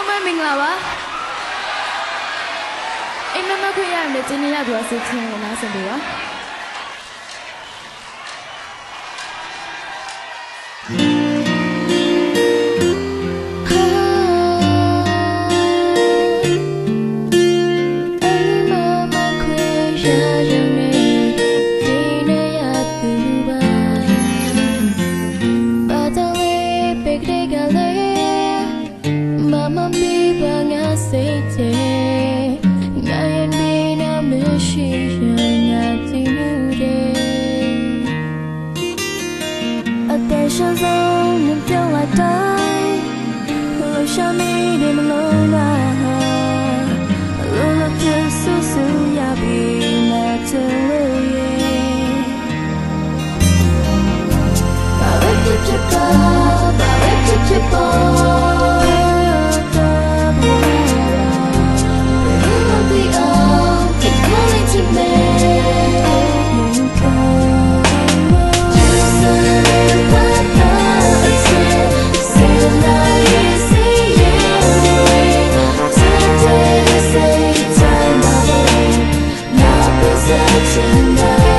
လုံးပဲမင်္ဂလာပါအိမ်မက်မက်ခွင့်ရရင်လည်းကျင်းနေရသူအစစ်ချင်းကိုနားဆင်ပေးပါ Attention zone and feel like die Hello show me de malona Hello surrender